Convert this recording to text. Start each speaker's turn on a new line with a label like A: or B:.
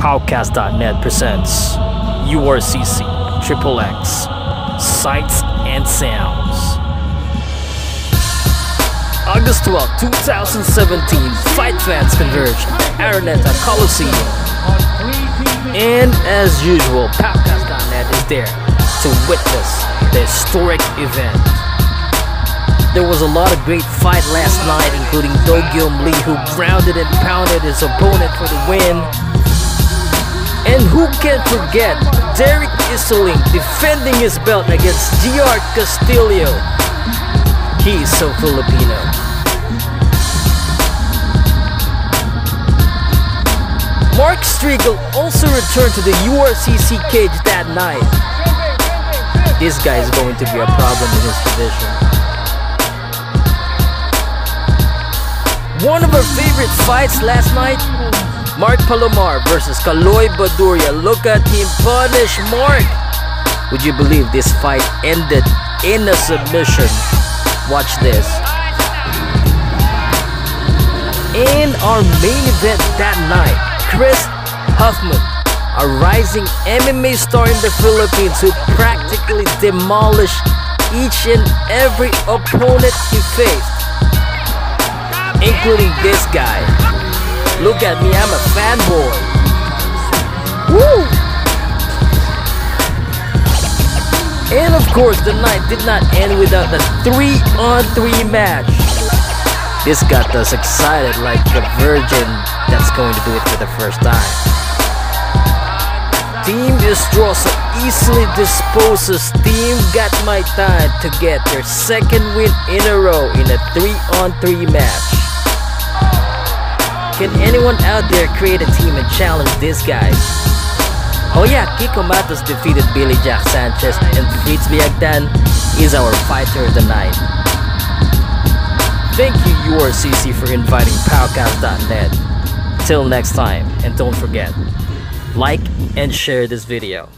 A: Powcast.net presents URCC Triple X Sights and Sounds. August 12, 2017, fight fans converge Araneta Coliseum. And as usual, Powcast.net is there to witness the historic event. There was a lot of great fight last night, including Do Gyeom Lee, who grounded and pounded his opponent for the win. Who can forget Derek Isseling defending his belt against GR Castillo? He's so Filipino. Mark Striegel also returned to the URCC cage that night. This guy is going to be a problem in his division. One of our favorite fights last night Mark Palomar versus Kaloy Baduria. Look at him punish Mark. Would you believe this fight ended in a submission? Watch this. In our main event that night, Chris Hofmann, a rising MMA star in the Philippines who practically demolished each and every opponent he faced, including this guy. Look at me, I'm a fanboy. Woo! And of course, the night did not end without the 3 on 3 match. This got us excited like a virgin that's going to do it for the first time. Team Estrosa easily disposes Team Got My Time to get their second win in a row in a 3 on 3 match. Can anyone out there create a team and challenge these guys? Oh yeah, Kiko Matos defeated Billy Jack Sanchez and Fritz Biagdan is our fighter of the night. Thank you URCC for inviting Powcast.net. Till next time, and don't forget, like and share this video.